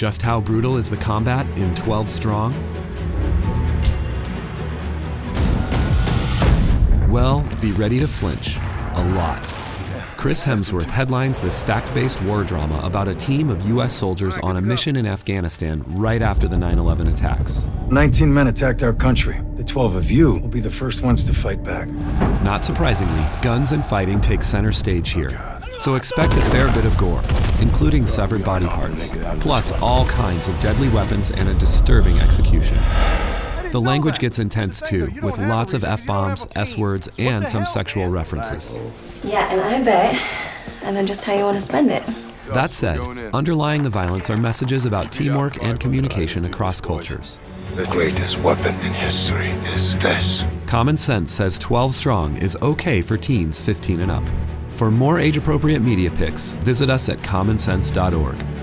Just how brutal is the combat in 12 Strong? Well, be ready to flinch. A lot. Chris Hemsworth headlines this fact based war drama about a team of U.S. soldiers on a mission in Afghanistan right after the 9 11 attacks. 19 men attacked our country. The 12 of you will be the first ones to fight back. Not surprisingly, guns and fighting take center stage here. Oh, So expect a fair bit of gore, including severed body parts, plus all kinds of deadly weapons and a disturbing execution. The language gets intense too, with lots of F bombs, S words, and some sexual references. Yeah, and I bet I know just how you want to spend it. That said, underlying the violence are messages about teamwork and communication across cultures. The greatest weapon in history is this. Common Sense says 12 Strong is okay for teens 15 and up. For more age appropriate media picks, visit us at commonsense.org.